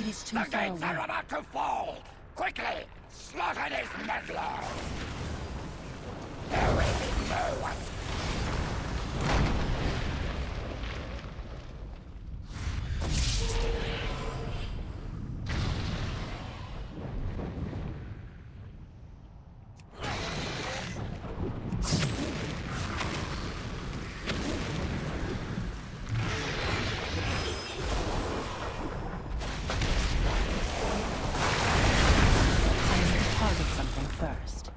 It is too the far gates away. are about to fall! Quickly, slaughter these meddlers! first.